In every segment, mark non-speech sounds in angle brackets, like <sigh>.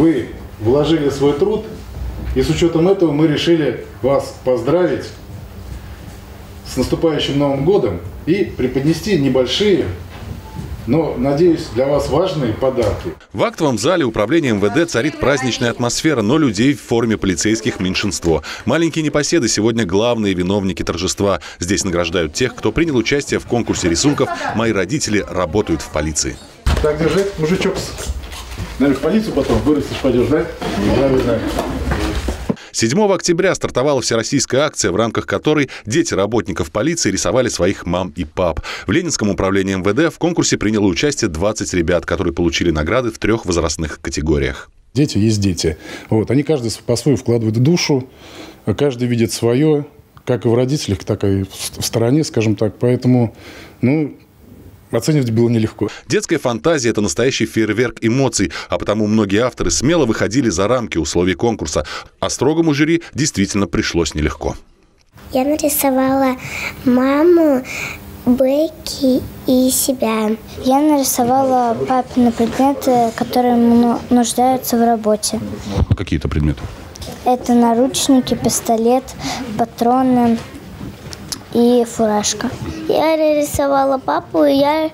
Вы вложили свой труд, и с учетом этого мы решили вас поздравить с наступающим Новым годом и преподнести небольшие но, надеюсь, для вас важные подарки. В актовом зале управления МВД царит праздничная атмосфера, но людей в форме полицейских меньшинство. Маленькие непоседы сегодня главные виновники торжества. Здесь награждают тех, кто принял участие в конкурсе рисунков «Мои родители работают в полиции». Так держать, мужичок. Наверное, в полицию потом вырастешь, пойдешь, да? Правильно. 7 октября стартовала всероссийская акция, в рамках которой дети работников полиции рисовали своих мам и пап. В Ленинском управлении МВД в конкурсе приняло участие 20 ребят, которые получили награды в трех возрастных категориях. Дети есть дети. Вот. Они каждый по-своему вкладывает душу, каждый видит свое, как и в родителях, так и в стороне, скажем так. Поэтому, ну, Оценивать было нелегко. Детская фантазия – это настоящий фейерверк эмоций, а потому многие авторы смело выходили за рамки условий конкурса. А строгому жюри действительно пришлось нелегко. Я нарисовала маму, Бекки и себя. Я нарисовала папины предметы, которые нуждаются в работе. Какие-то предметы? Это наручники, пистолет, патроны, и фуражка. Я рисовала папу, и я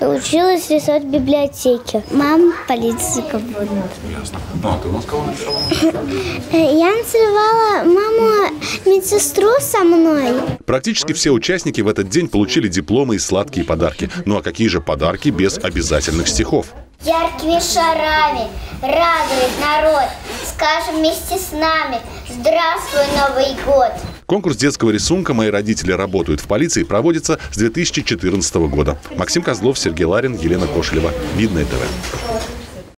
училась рисовать в библиотеке. Мама полиции будет. Ясно. Ну, а ты у нас кого нарисовала? <laughs> Я нарисовала маму медсестру со мной. Практически все участники в этот день получили дипломы и сладкие подарки. Ну а какие же подарки без обязательных стихов? Яркими шарами радует народ. Скажем вместе с нами «Здравствуй, Новый год!» Конкурс детского рисунка «Мои родители работают в полиции» проводится с 2014 года. Максим Козлов, Сергей Ларин, Елена Кошелева. Видное ТВ.